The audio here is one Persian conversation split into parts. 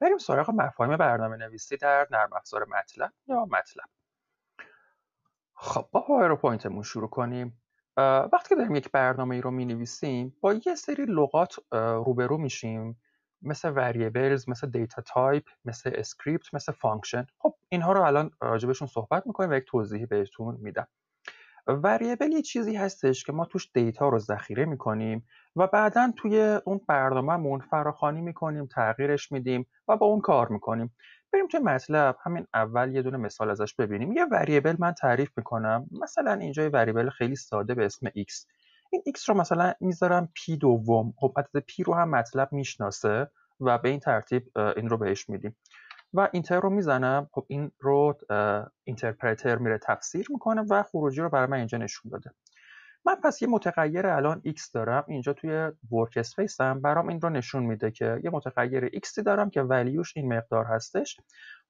بریم سراغ مفاهیم برنامه نویسی در نرم افزار MATLAB یا MATLAB. خب با پاورپوینتمون شروع کنیم. وقتی که داریم یک برنامه ای رو می نویسیم با یه سری لغات روبرو میشیم. مثل variables مثل data type مثل script مثل function خب اینها رو الان راجبشون صحبت می‌کنیم و یک توضیحی بهتون میدم. variable یه چیزی هستش که ما توش data رو ذخیره می‌کنیم و بعدا توی اون برنامهمون فراخوانی می‌کنیم تغییرش میدیم و با اون کار می‌کنیم. بریم توی MATLAB همین اول یه دونه مثال ازش ببینیم. یه variable من تعریف می‌کنم. مثلا اینجا یه variable خیلی ساده به اسم x. این x رو مثلا می‌ذارم پی دوم. خب عدد پی رو هم MATLAB می‌شناسه و به این ترتیب این رو بهش میدیم. و Enter رو می‌زنم خب این رو interpreter میره تفسیر می‌کنه و خروجی رو برای من اینجا نشون داده. من پس یه متغیر الان x دارم. اینجا توی ورک اسپیسم برام این رو نشون میده که یه متغیر x دارم که ولیوش این مقدار هستش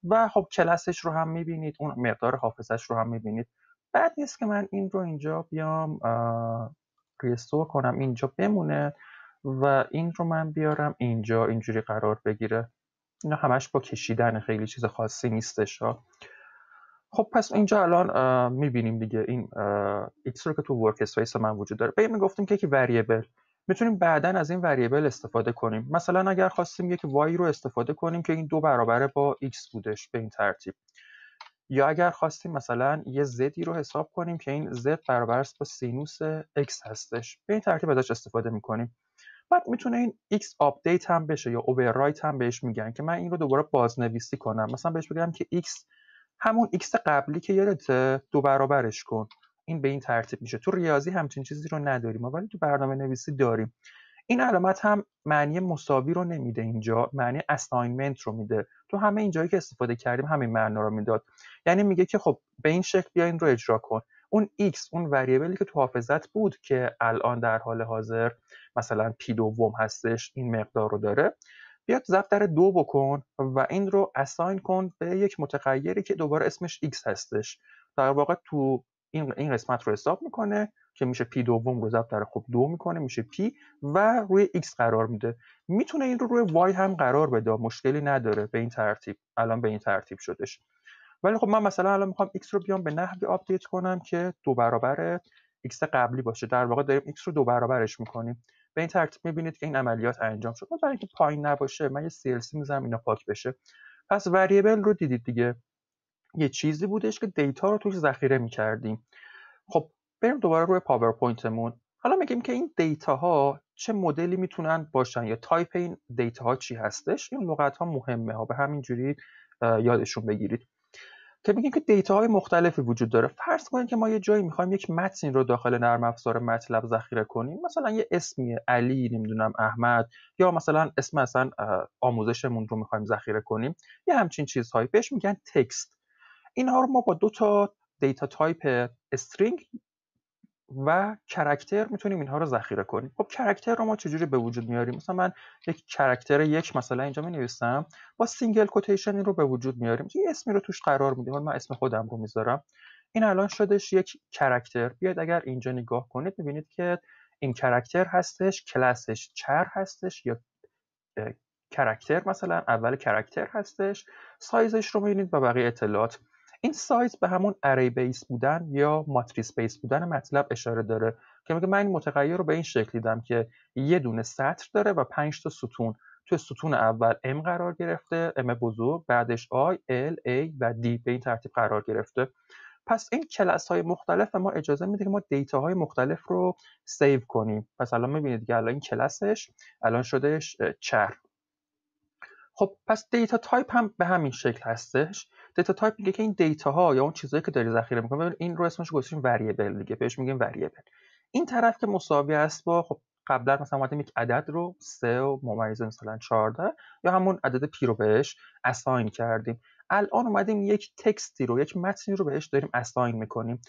و خب کلاسش رو هم می‌بینید. اون مقدار حافظش رو هم می‌بینید. بعد نیست که من این رو اینجا بیام ریستور کنم. اینجا بمونه و این رو من بیارم اینجا. اینجوری قرار بگیره. اینا همش با کشیدن خیلی چیز خاصی نیستش ها. خب پس اینجا الان می‌بینیم دیگه این x رو که تو workspace من وجود داره. به گفتیم که یک variable می‌تونیم بعدا از این variable استفاده کنیم. مثلا اگر خواستیم یک y رو استفاده کنیم که این دو برابره با x بودش به این ترتیب. یا اگر خواستیم مثلا یه z ی رو حساب کنیم که این z برابر است با سینوس x هستش. به این ترتیب ازش استفاده می‌کنیم. بعد می‌تونه این x update هم بشه یا overwrite هم بهش میگن که من این رو دوباره بازنویسی کنم. مثلا بهش بگم که x همون x قبلی که یادته دو برابرش کن. این به این ترتیب میشه. تو ریاضی همچین چیزی رو نداریم. ولی تو برنامه نویسی داریم. این علامت هم معنی مساوی رو نمیده اینجا. معنی اساینمنت رو میده. تو همه اینجایی که استفاده کردیم همین معنا رو می‌داد. یعنی میگه که خب به این شکل بیا این رو اجرا کن. اون x اون وریبلی که تو حافظت بود که الان در حال حاضر مثلا پی دوم هستش این مقدار رو داره بیا ضرب در دو بکن و این رو assign کن به یک متغیری که دوباره اسمش x هستش. در واقع تو این این قسمت رو حساب می‌کنه که میشه پی دوم رو ضرب در خب دو می‌کنه میشه پی و روی x قرار میده. می‌تونه این رو روی y هم قرار بده مشکلی نداره به این ترتیب الان به این ترتیب شدش. ولی خب من مثلا الان می‌خوام x رو بیام به نحوی update کنم که دو برابر x قبلی باشه. در واقع داریم x رو دو برابرش می‌کنیم. به این ترتیب می‌بینید که این عملیات انجام شد. برای اینکه پایین نباشه من یه CLC می‌ذارم اینا پاک بشه. پس variable رو دیدید دیگه. یه چیزی بودش که data رو توش ذخیره می‌کردیم. خب بریم دوباره روی پاورپوینتمون حالا میگیم که این data ها چه مدلی می‌تونن باشن یا تایپ این data ها چی هستش؟ این لغت ها مهمه ها. به همین جوری یادشون بگیرید. که میگیم که data های مختلفی وجود داره. فرض کنید که ما یه جایی می‌خوایم یک متن رو داخل نرم افزار MATLAB ذخیره کنیم. مثلا یه اسمی علی نمی‌دونم احمد یا مثلا اسم اصلا آموزشمون رو می‌خوایم ذخیره کنیم. یه همچین چیزهایی. بهش میگن text. اینها رو ما با دو تا data type string و character می‌تونیم اینها رو ذخیره کنیم. خب character رو ما چجوری به وجود میاریم؟ مثلا من یک character یک مثلا اینجا می نویسم با single quotation این رو به وجود میاریم. یه اسمی رو توش قرار میدیم. من اسم خودم رو می‌ذارم. این الان شدش یک character بیاید اگر اینجا نگاه کنید می‌بینید که این character هستش کلاسش char هستش یا character مثلا اول character هستش. سایزش رو می‌بینید و بقیه اطلاعات. این سایز به همون array base بودن یا ماتریس base بودن MATLAB اشاره داره که میگه من این متغیر رو به این شکل دیدم که یه دونه سطر داره و 5 تا ستون. توی ستون اول M قرار گرفته M بزرگ بعدش I, L, A و D به این ترتیب قرار گرفته. پس این کلاس های مختلف ما اجازه میده که ما data های مختلف رو save کنیم. پس الان می‌بینید که الان این کلاسش الان شدهش char خب پس data type هم به همین شکل هستش. data type میگه که این data ها یا اون چیزهایی که داری ذخیره می‌کنه این رو اسمش گذاشتیم variable دیگه بهش میگیم variable این طرف که مساوی است با خب قبلا مثلا اومدیم یک عدد رو 3 و ممیز مثلا 14 یا همون عدد پی رو بهش assign کردیم. الان اومدیم یک text ی رو یک متنی رو بهش داریم assign می‌کنیم.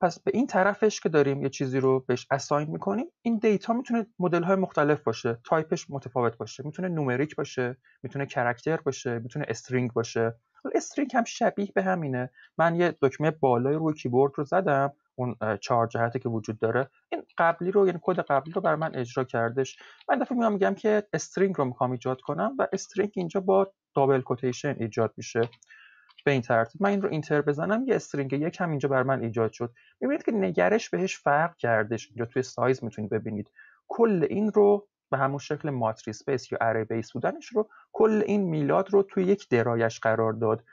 پس به این طرفش که داریم یه چیزی رو بهش assign می‌کنیم این data می‌تونه مدل های مختلف باشه تایپش متفاوت باشه می‌تونه numeric باشه می‌تونه character باشه می‌تونه string باشه. string هم شبیه به همینه. من یه دکمه بالای روی کیبورد رو زدم اون چهار جهتی که وجود داره. این قبلی رو یعنی کد قبلی رو بر من اجرا کردش. من دفعه میام میگم که string رو می‌خوام ایجاد کنم و string اینجا با double quotation ایجاد میشه. به این ترتیب. من این رو enter بزنم یه string یک هم اینجا بر من ایجاد شد. می‌بینید که نگرش بهش فرق کردش اینجا توی سایز می‌تونید ببینید. کل این رو به همون شکل ماتریس base یا array base بودنش رو کل این میلاد رو توی یک درایه‌ش قرار داد.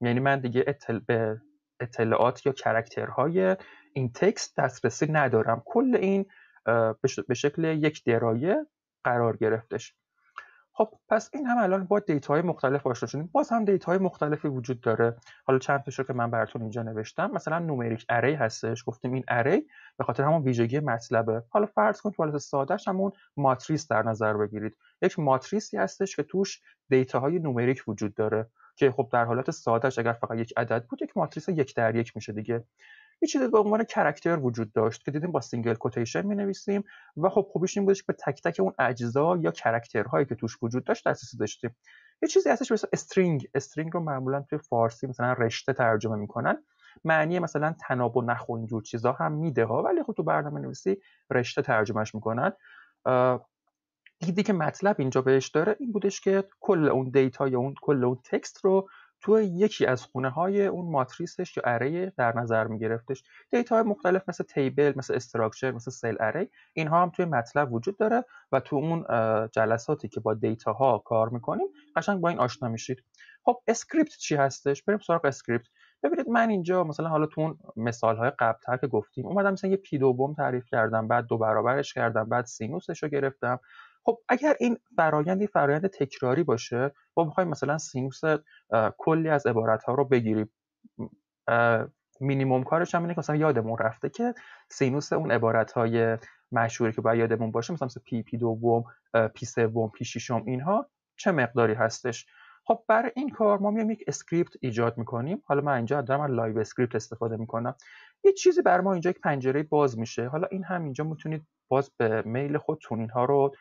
یعنی من دیگه اطل... به اطلاعات یا character های این text دسترسی ندارم. کل این به شکل یک درایه قرار گرفتش. خب پس این هم الان با data های مختلف آشنا شدیم. باز هم data های مختلفی وجود داره. حالا چند تاشو که من براتون اینجا نوشتم. مثلا numeric array هستش. گفتیم این array به خاطر همون ویژگی MATLAB ه. حالا فرض کنید حالت سادهش همون ماتریس در نظر بگیرید. یک ماتریسی هستش که توش data های numeric وجود داره. که خب در حالت سادهش اگر فقط یک عدد بود یک ماتریس یک در یک میشه دیگه. یه چیزی به عنوان character وجود داشت که دیدیم با single quotation می نویسیم و خب خوبیش این بودش که به تک تک اون اجزا یا character هایی که توش وجود داشت دسترسی داشتیم. یه چیزی هستش مثل string string رو معمولا توی فارسی مثلا رشته ترجمه می‌کنن. معنی مثلا طناب و نخ و اینجور چیزا هم میده ها ولی خب تو برنامه نویسی رشته ترجمهش می‌کنن. ایده‌ای که MATLAB اینجا بهش داره این بودش که کل اون data یا اون کل اون text رو تو یکی از خونه های اون ماتریسش یا array در نظر می گرفتش data های مختلف مثل table مثل structure مثل cell array اینها هم توی MATLAB وجود داره و تو اون جلساتی که با data ها کار می‌کنیم قشنگ با این آشنا میشید. خب script چی هستش؟ بریم سراغ script. ببینید من اینجا مثلا حالا تو اون مثال های قبلتر که گفتیم اومدم مثلا یه پی دوم تعریف کردم بعد دو برابرش کردم بعد سینوسش رو گرفتم. خب اگر این فرایندی فرایند تکراری باشه ما می‌خوایم مثلا سینوس کلی از عبارت ها رو بگیریم. مینیموم کارش هم اینه که مثلا یادمون رفته که سینوس اون عبارت های مشهوری که باید یادمون باشه مثلا مثل پی پی دوم پی سوم پی ششم اینها چه مقداری هستش؟ خب برای این کار ما میایم یک script ایجاد می‌کنیم. حالا من اینجا دارم live script استفاده می‌کنم. یه چیزی بر ما اینجا یک پنجره باز میشه. حالا این هم اینجا می‌تونید باز به میل خودتون اینها رو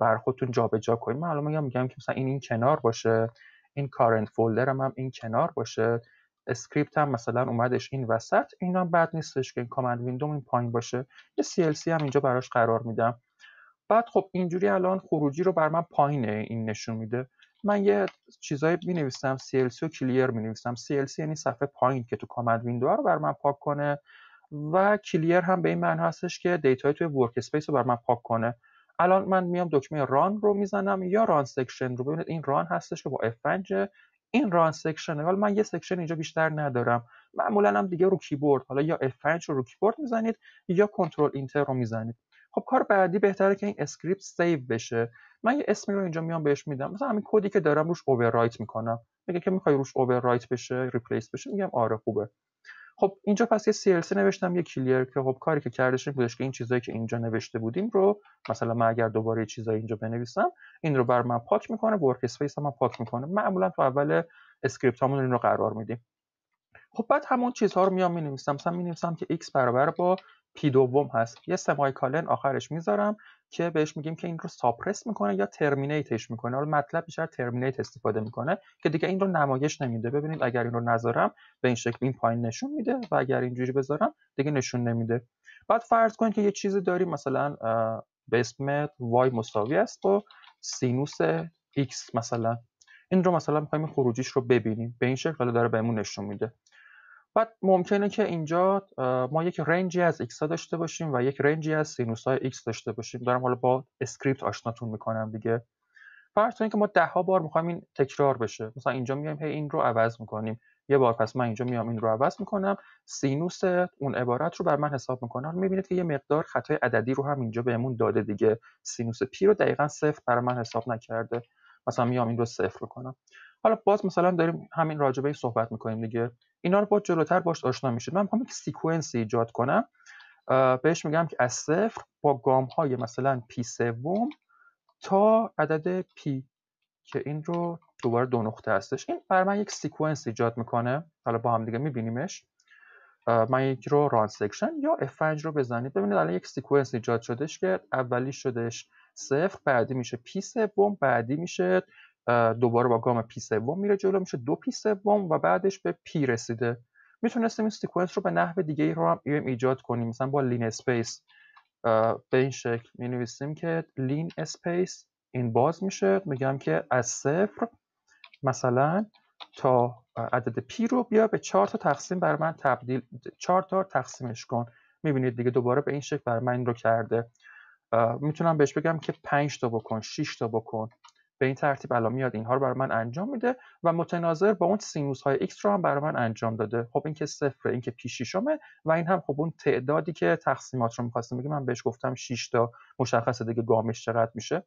بر خودتون جابجا کنید. من الان میگم میگم که مثلا این این کنار باشه این current folder م هم این کنار باشه script هم مثلا اومدش این وسط این هم بد نیستش که این command window م این پایین باشه. یه CLC هم اینجا براش قرار میدم. بعد خب اینجوری الان خروجی رو بر من پایین این نشون میده. من یه چیزایی می نویسم CLC و clear می نویسم CLC یعنی صفحه پایین که تو command window رو بر من پاک کنه و clear هم به این معنی هستش که data ی توی workspace رو بر من پاک کنه. الان من میام دکمه run رو می‌زنم یا run section رو. ببینید این run هستش که با F5 این run section. حالا من یه section اینجا بیشتر ندارم. معمولا هم دیگه رو کیبورد. حالا یا F5 رو رو کیبورد می‌زنید یا control enter رو می‌زنید. خب کار بعدی بهتره که این script save بشه. من یه اسمی رو اینجا میام بهش میدم. مثلا همین کدی که دارم روش overwrite می‌کنم. میگه که می‌خوای روش overwrite بشه replace بشه میگم آره خوبه. خب اینجا پس یه CLC نوشتم یه clear که خب کاری که کردش این بودش که این چیزایی که اینجا نوشته بودیم رو مثلا من اگر دوباره چیزایی اینجا بنویسم این رو بر من پاک می‌کنه workspace هم پاک می‌کنه. معمولا تو اول script همون این رو قرار میدیم. خب بعد همون چیزها رو میام می‌نویسم. مثلا می‌نویسم که x برابر با پی دوم هست. یه semicolon آخرش می‌ذارم. که بهش میگیم که این رو suppress می‌کنه یا terminate ش می‌کنه. حالا MATLAB بیشتر terminate استفاده می‌کنه که دیگه این رو نمایش نمیده. ببینید اگر این رو نذارم به این شکل این پایین نشون میده و اگر اینجوری بذارم دیگه نشون نمیده. بعد فرض کنید که یه چیزی داریم مثلا به اسم y مساوی است با سینوس x مثلا. این رو مثلا می‌خوایم خروجیش رو ببینیم. به این شکل داره بهمون نشون میده. بعد ممکنه که اینجا ما یک range ی از x ها داشته باشیم و یک range ی از سینوس های x داشته باشیم. دارم حالا با script آشناتون می‌کنم دیگه. فرض کنید که ما ده ها بار می‌خوایم این تکرار بشه. مثلا اینجا میایم هی این رو عوض می‌کنیم. یه بار پس من اینجا میام این رو عوض می‌کنم. سینوس اون عبارت رو بر من حساب می‌کنم می‌بینید که یه مقدار خطای عددی رو هم اینجا بهمون داده دیگه. سینوس پی رو دقیقا صفر برای من حساب نکرده. مثلا میام این رو صفر می‌کنم حالا باز مثلا داریم همین راجبه صحبت می‌کنیم دیگه. اینا رو با جلوتر باش آشنا میشید. من می‌خوام یک sequence ایجاد کنم. بهش میگم که از صفر با گام های مثلا پی سوم تا عدد پی که این رو دوباره دو نقطه هستش. این برای من یک sequence ایجاد می‌کنه. حالا با هم دیگه میبینیمش. من یک رو run section یا F5 رو بزنید. ببینید الان یک sequence ایجاد شدش که اولی شدش صفر بعدی میشه پی سوم بعدی میشه دوباره با گام پی سوم میره جلو میشه دو پی سوم و بعدش به پی رسیده. می‌تونستیم این sequence رو به نحو دیگه ای رو هم ایجاد کنیم. مثلا با linspace به این شکل می نویسیم که linspace این باز میشه. میگم که از صفر مثلا تا عدد پی رو بیا به چهار تا تقسیم بر من تبدیل چهار تا تقسیمش کن. می‌بینید دیگه دوباره به این شکل بر من این رو کرده. می‌تونم بهش بگم که 5 تا بکن 6 تا بکن. به این ترتیب الان میاد اینها رو برای من انجام میده و متناظر با اون سینوس های x رو هم برای من انجام داده. خب این که صفره این که پی شیشمه و این هم خب اون تعدادی که تقسیمات رو می‌خواستم بگم من بهش گفتم 6 تا مشخصه دیگه گامش چقدر میشه.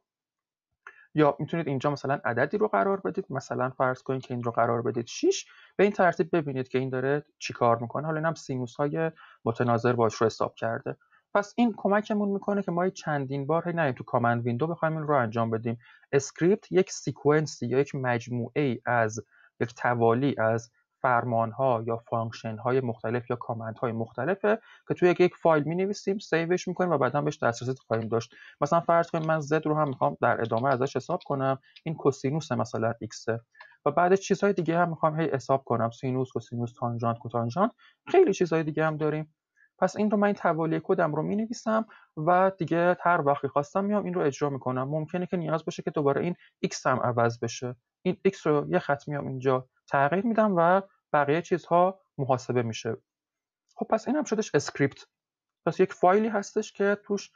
یا می‌تونید اینجا مثلا عددی رو قرار بدید مثلا فرض کنید که این رو قرار بدید 6 به این ترتیب ببینید که این داره چیکار می‌کنه. حالا اینم سینوس های متناظر باش رو حساب کرده. پس این کمکمون می‌کنه که ما چندین بار هی تو command window بخوایم این رو انجام بدیم. script یک sequence ی یا یک مجموعه از یک توالی از فرمان ها یا function های مختلف یا command های مختلفه که توی یک فایل می نویسیم save ش می‌کنیم و بعدا بهش دسترسی خواهیم داشت. مثلا فرض کنیم من زد رو هم می‌خوام در ادامه ازش حساب کنم. این کوسینوس مثلا ایکس و بعد چیزهای دیگه هم می‌خوام هی حساب کنم. سینوس کوسینوس تانژانت کوتانژانت. خیلی چیزهای دیگه هم داریم. پس این رو من توالی کدم رو می نویسم و دیگه هر وقتی خواستم میام این رو اجرا می‌کنم. ممکنه که نیاز باشه که دوباره این x هم عوض بشه. این x رو یه خط میام اینجا تغییر میدم و بقیه چیزها محاسبه میشه. خب پس این هم شدش script. پس یک فایلی هستش که توش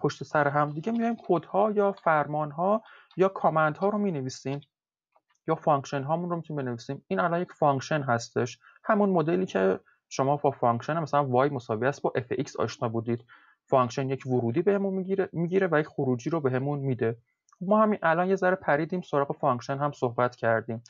پشت سر هم دیگه میایم. کدها یا فرمان ها یا command ها رو می نویسیم یا function هامون رو می‌تونیم بنویسیم. این الان یک function هستش. همون مدلی که شما با function مثلا y مساوی است با f(x) آشنا بودید. function یک ورودی بهمون می‌گیره می‌گیره و یک خروجی رو بهمون میده. ما همین الان یه ذره پریدیم سراغ function هم صحبت کردیم.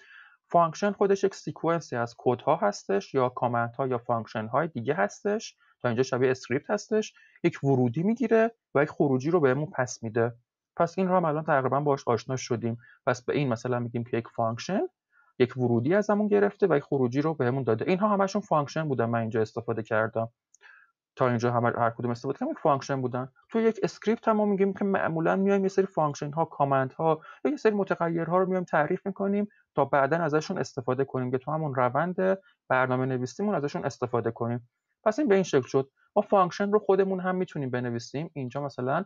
function خودش یک sequence ی از کدها هستش یا command ها یا function های دیگه هستش؟ تا اینجا شبیه script هستش. یک ورودی می‌گیره و یک خروجی رو بهمون پس میده. پس این رو هم الان تقریبا باش آشنا شدیم. پس به این مثلا میگیم که یک function یک ورودی ازمون گرفته و یک خروجی رو بهمون داده. اینها همشون function بودن من اینجا استفاده کردم. تا اینجا هم هر کدوم استفاده کردم یک function بودن. تو یک script هم ما میگیم که معمولا میایم یه سری function ها command ها یه سری متغیرها رو میایم تعریف می‌کنیم تا بعدا ازشون استفاده کنیم. که تو همون روند برنامه نویسیمون ازشون استفاده کنیم. پس این به این شکل شد. ما function رو خودمون هم می‌تونیم بنویسیم. اینجا مثلا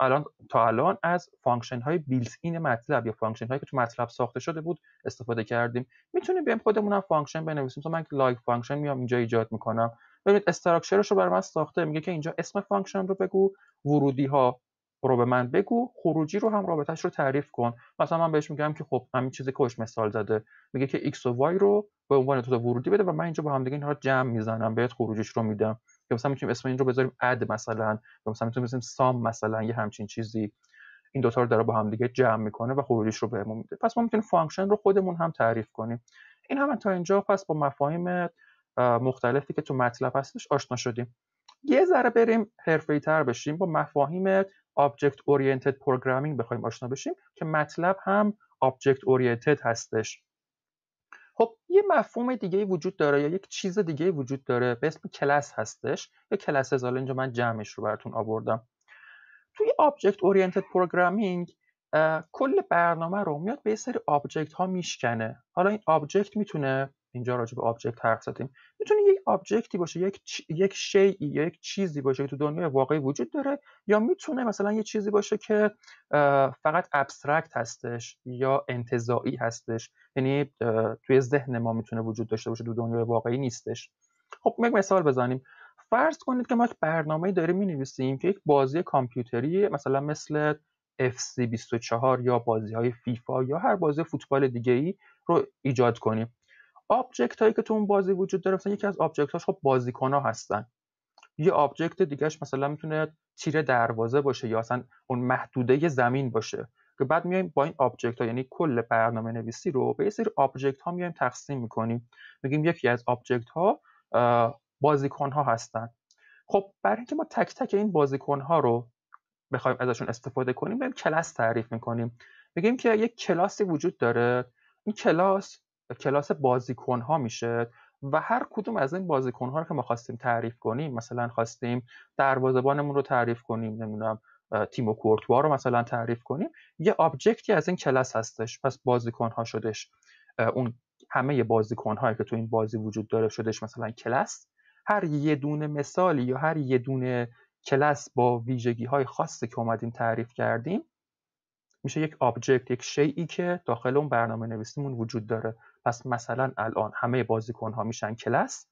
الان تا الان از function های built-in MATLAB یا function هایی که تو MATLAB ساخته شده بود استفاده کردیم. می‌تونیم بیایم خودمون هم function بنویسیم. تو من live function میام اینجا ایجاد می‌کنم. ببینید structure ش رو برای ساخته. میگه که اینجا اسم function رو بگو ورودی ها رو به من بگو خروجی رو هم رابطش رو تعریف کن. مثلا من بهش میگم که خب همین چیزی که مثال زده. میگه که x و y رو به عنوان تو ورودی بده و من اینجا با هم دیگه اینها رو جمع می‌زنم بهت خروجیش رو میدم. یا مثلا می‌تونیم اسم این رو بذاریم add مثلا یا مثلا می‌تونیم بذاریم sum مثلا یه همچین چیزی. این دوتا رو داره با هم دیگه جمع می‌کنه و خروجیش رو بهمون میده. پس ما می‌تونیم function رو خودمون هم تعریف کنیم. این هم تا اینجا. پس با مفاهیم مختلفی که تو MATLAB هستش آشنا شدیم. یه ذره بریم حرفه‌ای تر بشیم. با مفاهیم Object Oriented Programming بخوایم آشنا بشیم که MATLAB هم Object Oriented هستش. خب یه مفهوم دیگه وجود داره یا یک چیز دیگه وجود داره به اسم کلاس هستش. یا کلاس حالا اینجا من جمعش رو براتون آوردم. توی Object Oriented Programming کل برنامه رو میاد به یه سری object ها میشکنه. حالا این object می‌تونه اینجا راجع به object حرف زدیم. می‌تونه یک object ی باشه یک یک شیئی یا یک چیزی باشه که تو دنیای واقعی وجود داره یا می‌تونه مثلا یه چیزی باشه که فقط ابسترکت هستش یا انتزاعی هستش. یعنی توی ذهن ما می‌تونه وجود داشته باشه تو دنیای واقعی نیستش. خب یک مثال بزنیم. فرض کنید که ما یک برنامه داریم می که یک بازی کامپیوتری مثلا مثل FC24 یا بازی های فیفا یا هر بازی فوتبال دیگه ای رو ایجاد کنیم. object هایی که تو اون بازی وجود داره یکی از object هاش خب بازیکن ها هستن. یه object دیگهش مثلا می‌تونه تیر دروازه باشه یا اصلا اون محدوده زمین باشه. که بعد میایم با این object ها یعنی کل برنامه نویسی رو به یه سری object ها میایم تقسیم می‌کنیم. میگیم یکی از object ها بازیکن ها هستن. خب برای اینکه ما تک تک این بازیکن ها رو بخوایم ازشون استفاده کنیم بریم کلاس تعریف می‌کنیم. میگیم که یک کلاسی وجود داره. این کلاس کلاس بازیکن ها میشه و هر کدوم از این بازیکن ها رو که ما خواستیم تعریف کنیم مثلا خواستیم دروازه‌بانمون رو تعریف کنیم نمی‌دونم تیمو کورتوا رو مثلا تعریف کنیم یه آبجکتی از این کلاس هستش پس بازیکن ها شدش اون همه بازیکن هایی که تو این بازی وجود داره شدش مثلا کلاس. هر یه دونه مثالی یا هر یه دونه کلاس با ویژگی های خاصی که اومدیم تعریف کردیم میشه یک object یک شیئی که داخل اون برنامه نویسیمون وجود داره. پس مثلا الان همه بازیکن ها میشن کلاس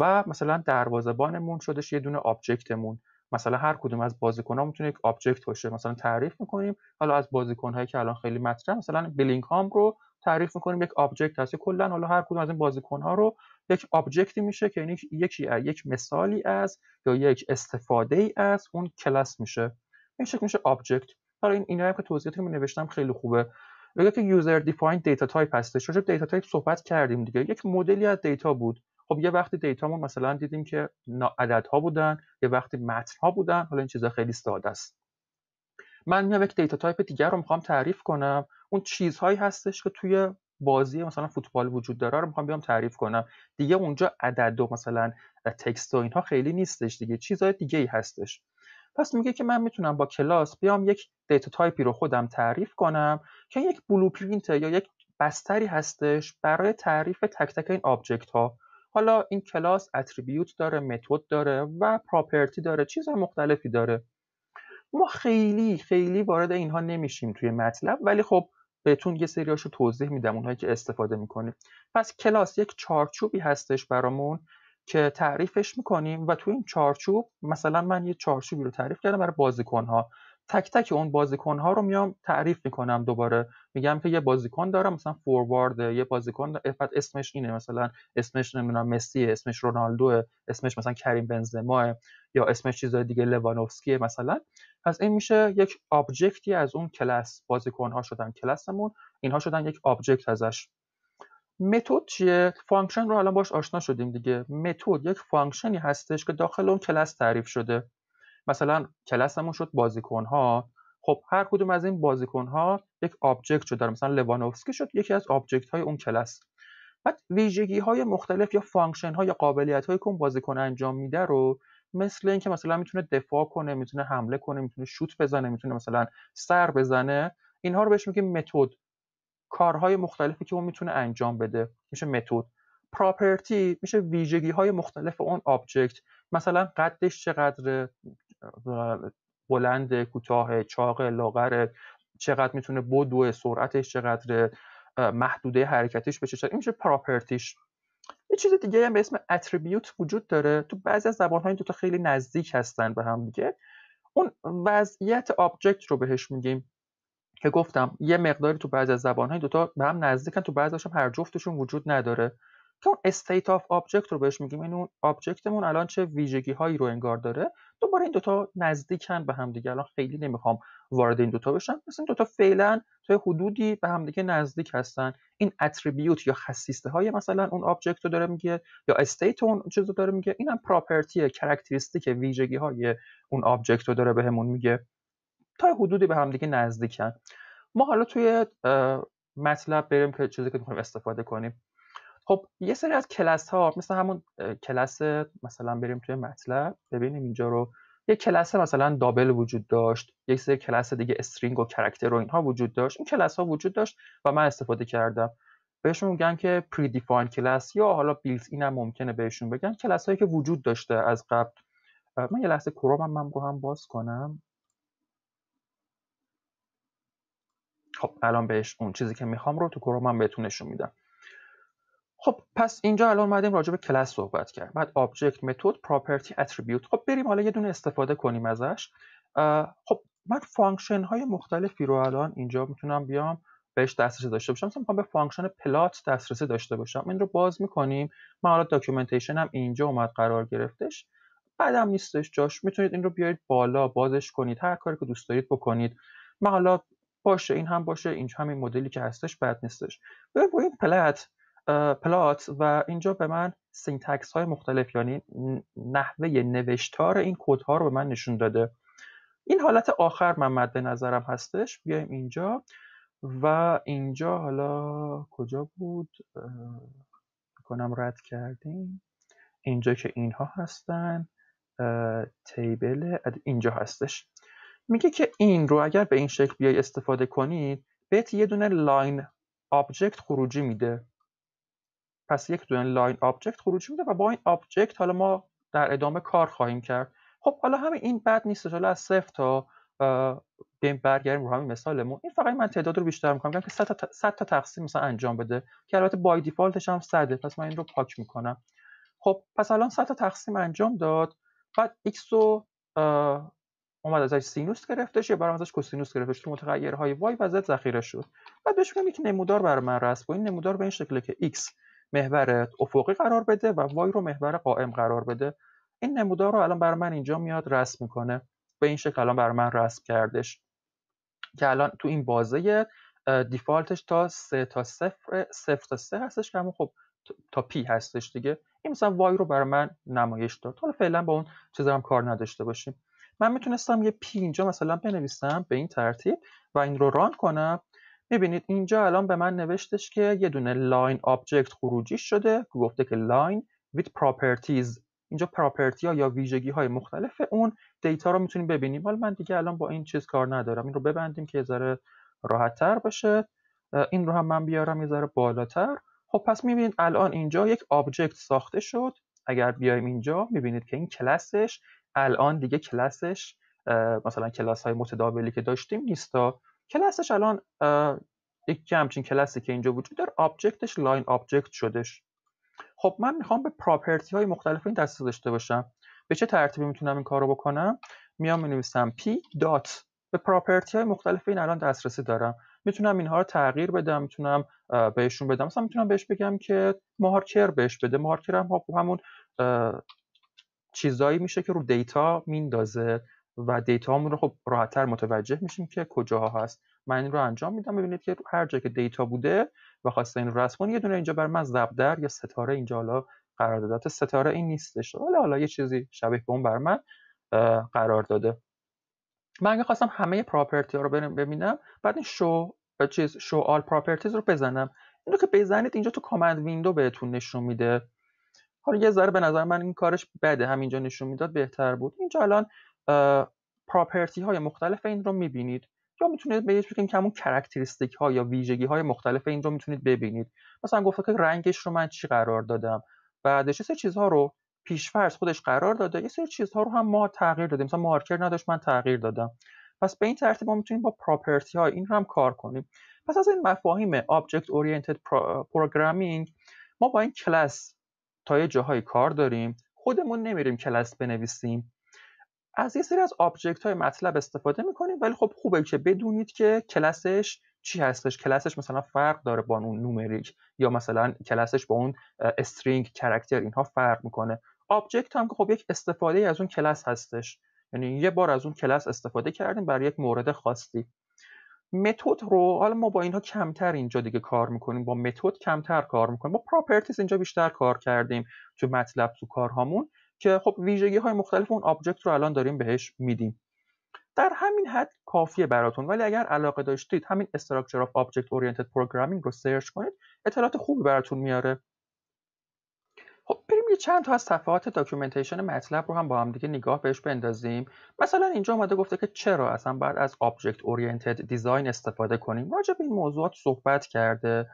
و مثلا دروازه‌بانمون شدش یه دونه object مون. مثلا هر کدوم از بازیکن ها می‌تونه یک object باشه. مثلا تعریف می‌کنیم. حالا از بازیکن هایی که الان خیلی مطرح مثلا بلینگهام رو تعریف می‌کنیم. یک object هست. کلا حالا هر کدوم از این بازیکن ها رو یک object ی میشه که یعنی یکی یک مثالی از یا یک استفاده ای از اون کلاس میشه. این شکل میشه object. حالا این اینا که توضیحاتی که نوشتم خیلی خوبه. میگه که user-defined data type هستش. راجع data type صحبت کردیم دیگه. یک مدلی از data بود. خب یه وقتی data مون مثلا دیدیم که عددها بودن یه وقتی متنها بودن. حالا این چیزا خیلی ساده است. من میام یک data type دیگر رو می‌خوام تعریف کنم. اون چیزهایی هستش که توی بازی مثلا فوتبال وجود داره رو می‌خوام بیام تعریف کنم. دیگه اونجا عدد و مثلا text و اینها خیلی نیستش دیگه. چیزهای دیگه ای هستش. پس میگه که من می‌تونم با کلاس بیام یک data type ی رو خودم تعریف کنم که یک blueprint یا یک بستری هستش برای تعریف تک تک این object ها حالا این کلاس attribute داره متد داره و property داره چیزهای مختلفی داره. ما خیلی خیلی وارد اینها نمیشیم توی MATLAB ولی خب بهتون یه سریاشو توضیح میدم اونهایی که استفاده می‌کنیم پس کلاس یک چارچوبی هستش برامون. که تعریفش می‌کنیم و توی این چارچوب مثلا من یه چارچوبی رو تعریف کردم برای بازیکنها. تک تک اون بازیکن ها رو میام تعریف می‌کنم دوباره. میگم که یه بازیکن دارم مثلا فوروارد یه بازیکن بعد اسمش اینه مثلا اسمش نمی‌دونم مسی اسمش رونالدو اسمش مثلا کریم بنزما یا اسمش چیزای دیگه لوانوفسکی مثلا. پس این میشه یک object ی از اون کلاس. بازیکن ها شدن کلاسمون اینها شدن یک object ازش. متد چیه؟ function رو الان باش آشنا شدیم دیگه. متد یک function ی هستش که داخل اون کلاس تعریف شده. مثلا کلاسمون شد بازیکن ها خب هر کدوم از این بازیکن ها یک object شد. مثلا لواندوفسکی شد یکی از object های اون کلاس. بعد ویژگی های مختلف یا function ها یا قابلیت هایی که اون بازیکن انجام میده رو مثل اینکه مثلا می‌تونه دفاع کنه می‌تونه حمله کنه می‌تونه شوت بزنه می‌تونه مثلا سر بزنه اینها رو بهش میگیم متد. کارهای مختلفی که اون می‌تونه انجام بده. میشه متد. property میشه ویژگی های مختلف اون object مثلا قدش چقدر بلند کوتاه چاق لاغر چقدر می‌تونه بدو سرعتش چقدر محدوده حرکتش بشه. این میشه property ش. یه چیز دیگه هم به اسم attribute وجود داره. تو بعضی از زبان ها این دوتا خیلی نزدیک هستن به هم دیگه. اون وضعیت object رو بهش میگیم. که گفتم یه مقداری تو بعضی از زبان ها این دوتا به هم نزدیکن تو بعضیش هم هر جفتشون وجود نداره. که اون state of object رو بهش میگیم این اون object مون الان چه ویژگی هایی رو انگار داره دوباره این دوتا نزدیکن به هم دیگه. الان خیلی نمی‌خوام وارد این دوتا بشم مثلا این دوتا فعلا تا حدودی به هم دیگه نزدیک هستن. این attribute یا خصیصه های مثلا اون object رو داره میگه یا state اون چیز رو داره میگه اینم property characteristic ویژگی های اون object رو داره بهمون میگه. تا حدودی به هم دیگه نزدیکن. ما حالا توی MATLAB بریم که چیزی که می‌خوایم استفاده کنیم. خب یه سری از کلاس ها مثل همون کلاس مثلا بریم توی MATLAB ببینیم اینجا رو. یه کلاس مثلا double وجود داشت یک سری کلاس دیگه string و character و اینها وجود داشت. این کلاس ها وجود داشت و من استفاده کردم. بهشون میگن که predefined class یا حالا built-in هم ممکنه بهشون بگن. کلاس هایی که وجود داشته از قبل. من یه لحظه کروم من رو هم باز کنم. خب الان بهش اون چیزی که می‌خوام رو تو کروم بهتون نشون میدم. خب پس اینجا الان اومدیم راجع به کلاس صحبت کرد. بعد object متد property attribute خب بریم حالا یه دونه استفاده کنیم ازش. خب من function های مختلفی رو الان اینجا می‌تونم بیام بهش دسترسی داشته باشم. مثلا می‌خوام به function plot دسترسی داشته باشم. این رو باز می‌کنیم. من حالا documentation هم اینجا اومد قرار گرفتش. بعدم نیستش جاش می‌تونید این رو بیارید بالا بازش کنید. هر کاری که دوست دارید بکنید. من حالا باشه این هم باشه اینجا همین مدلی که هستش بد نیستش. ببین plot plot و اینجا به من syntax های مختلف یعنی نحوه نوشتار این ها رو به من نشون داده. این حالت آخر من مد نظرم هستش. بیایم اینجا و اینجا حالا کجا بود؟ کنم رد کردیم. اینجا که اینها هستن. table اینجا هستش. میگه که این رو اگر به این شکل بیای استفاده کنید بهت یه دونه line object خروجی میده. پس یک دونه line object خروجی میده و با این object حالا ما در ادامه کار خواهیم کرد. خب حالا همین این بد نیست. حالا از صفر تا بیم برگردیم رو همین مثالمون. این فقط من تعداد رو بیشتر می‌کنم که 100 تا 100 تا تقسیم مثلا انجام بده که البته by default ش هم 100 پس من این رو پاک می‌کنم. خب پس الان 100 تا تقسیم انجام داد. بعد x رو اومد ازش سینوس گرفتش یا برام ازش کوسینوس گرفتش. تو متغیرهای y و z ذخیره شد. بعد بهش میگم یک نمودار برای من رسم کن این نمودار به این شکله که x محور افقی قرار بده و y رو محور قائم قرار بده. این نمودار رو الان برای من اینجا میاد رسم می‌کنه. به این شکل الان برای من رسم کردش. که الان تو این بازه دیفالتش تا 3 تا 0 0 تا 3 هستش که خب تا پی هستش دیگه. این مثلا وای رو برای من نمایش داد. حالا فعلا با اون چیزا هم کار نداشته باشیم. من می‌تونستم یه پی اینجا مثلا بنویسم به این ترتیب و این رو run کنم. می‌بینید اینجا الان به من نوشتش که یه دونه line object خروجی شده گفته که line with properties. اینجا property ها یا ویژگی های مختلف اون data رو می‌تونیم ببینیم. حالا من دیگه الان با این چیز کار ندارم. این رو ببندیم که یه ذره راحت تر باشه این رو هم من بیارم یه ذره بالاتر. خب پس می‌بینید الان اینجا یک object ساخته شد. اگر بیایم اینجا می‌بینید که این کلاسش الان دیگه کلاسش مثلا کلاس های متداولی که داشتیم نیستا. کلاسش الان یک همچین کلاسی که اینجا وجود داره object ش line object شدش خب من می‌خوام به property های مختلف این دسترسی داشته باشم. به چه ترتیبی می‌تونم این کار رو بکنم؟ میام می‌نویسم p dot به property های مختلف این الان دسترسی دارم. می‌تونم اینها رو تغییر بدم می‌تونم بهشون بدم. مثلا می‌تونم بهش بگم که مارکر بهش بده. مارکر هم خب همون چیزایی میشه که رو data میندازه و data همون رو خب راحتتر متوجه میشیم که کجاها هست. من این رو انجام میدم. ببینید که هر جا که data بوده و خواسته این رسم یه دونه اینجا بر من ضربدر یا ستاره اینجا حالا قرار داده. ستاره این نیستش. حالا حالا یه چیزی شبیه به اون بر من قرار داده. من اگه خواستم همه property ها رو ببینم بعد این شو چیز show all properties رو بزنم. اینو که بزنید اینجا تو command window بهتون نشون میده. حالا یه ذره به نظر من این کارش بده همینجا نشون می‌داد بهتر بود. اینجا الان property های مختلف این رو می‌بینید. یا می‌تونید بهش بگیم که همون characteristic ها یا ویژگی های مختلف این رو می‌تونید ببینید. مثلا گفته که رنگش رو من چی قرار دادم؟ بعدش یه سری چیزها رو پیشفرض خودش قرار داده. یه سری چیزها رو هم ما تغییر دادیم. مثلا مارکر نداشت من تغییر دادم. پس به این ترتیب ما می‌تونیم با property ها این رو هم کار کنیم. پس از این مفاهیم Object Oriented Programming ما با این کلاس تا یه جاهای کار داریم خودمون نمیریم کلاس بنویسیم. از یه سری از object های MATLAB استفاده می‌کنیم ولی خب خوبه که بدونید که کلاسش چی هستش. کلاسش مثلا فرق داره با اون numeric یا مثلا کلاسش با اون string character اینها فرق می‌کنه. object هم که خب یک استفاده از اون کلاس هستش. یعنی یه بار از اون کلاس استفاده کردیم برای یک مورد خاصی. متد رو حالا ما با اینها کمتر اینجا دیگه کار می‌کنیم. با متد کمتر کار می‌کنیم. با properties اینجا بیشتر کار کردیم تو MATLAB تو کارهامون که خب ویژگی های مختلف اون object رو الان داریم بهش میدیم. در همین حد کافیه براتون. ولی اگر علاقه داشتید همین Structure of Object Oriented Programming رو search کنید اطلاعات خوبی براتون میاره. یه چند تا از صفحات documentation MATLAB رو هم با هم دیگه نگاه بهش بندازیم. مثلا اینجا اومده گفته که چرا اصلا بعد از Object Oriented Design استفاده کنیم. راجع به این موضوعات صحبت کرده.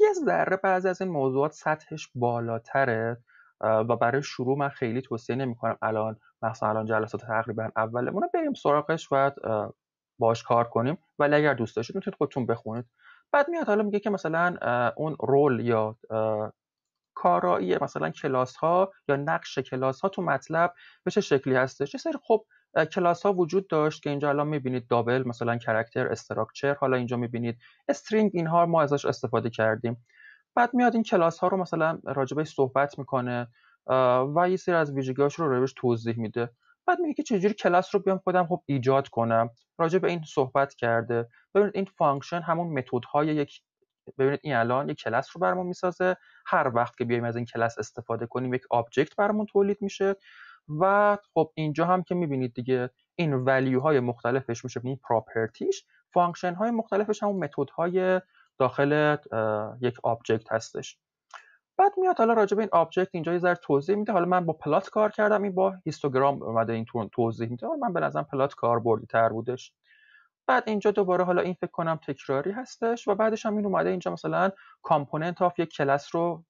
یه ذره بعضی از این موضوعات سطحش بالاتره. و برای شروع من خیلی توصیه نمی کنم الان مثلا الان جلسات تقریبا اولمون بریم سراغش و باش کار کنیم. ولی اگر دوست داشتید می‌تونید خودتون بخونید. بعد میاد حالا میگه که مثلا اون رول یا کارایی مثلا کلاس ها یا نقش کلاس ها تو مطلب به چه شکلی هستش؟ یه سری خب کلاس ها وجود داشت که اینجا الان می‌بینید double مثلا character structure حالا اینجا می‌بینید string اینها ما ازش استفاده کردیم. بعد میاد این کلاس ها رو مثلا راجبش صحبت می‌کنه و یه سری از ویژگیهاش رو روش توضیح میده. بعد میگه که چجوری کلاس رو بیام خودم خب ایجاد کنم. راجع به این صحبت کرده. ببینید این function همون متد های یک ببینید این الان یک کلاس رو برامون می‌سازه. هر وقت که بیایم از این کلاس استفاده کنیم یک object برامون تولید میشه. و خب اینجا هم که می‌بینید دیگه این value های مختلفش میشه. این property ش function های مختلفش همون متد های داخل یک object هستش. بعد میاد حالا راجع به این object اینجا یه ذره توضیح میده. حالا من با plot کار کردم. این با هیستوگرام اومده این توضیح میده. من به نظرم plot کاربردی تر بودش. بعد اینجا دوباره حالا این فکر کنم تکراری هستش و بعدش هم این اومده اینجا مثلا component of یک کلاس رو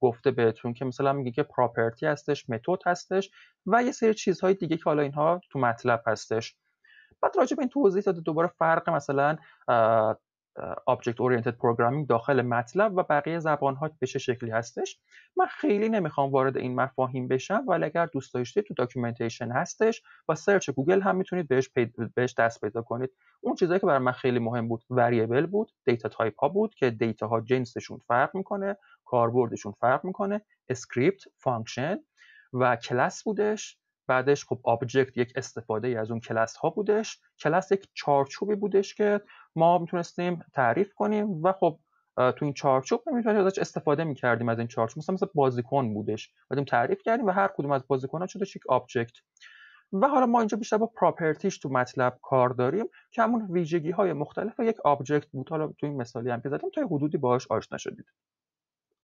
گفته بهتون که مثلا میگه که property هستش متد هستش و یه سری چیزهای دیگه که حالا اینها تو MATLAB هستش. بعد راجع به این توضیح داده دوباره فرق مثلا oriented programming داخل MATLAB و بقیه زبان ها به چه شکلی هستش؟ من خیلی نمی‌خوام وارد این مفاهیم بشم ولی اگر دوست داشتید تو documentation هستش با search گوگل هم می‌تونید بهش, بهش دست پیدا کنید. اون چیزایی که برای من خیلی مهم بود variable بود data type ها بود که data ها جنسشون فرق می‌کنه کاربردشون فرق می‌کنه script function و کلاس بودش. بعدش خب object یک استفاده ای از اون کلاس ها بودش. کلاس یک چارچوبی بودش که ما می‌تونستیم تعریف کنیم و خب تو این چارچوب می‌تونیم ازش استفاده می‌کردیم از این چارچوب. مثلا مثل بازیکن بودش. بعدیم تعریف کردیم و هر کدوم از بازیکن ها شدش یک object و حالا ما اینجا بیشتر با پراپرتیش تو مطلب کار داریم که همون ویژگی های مختلف یک آبجکت بود. حالا تو این مثالی هم که زدم تا حدودی باهاش آشنا شدید.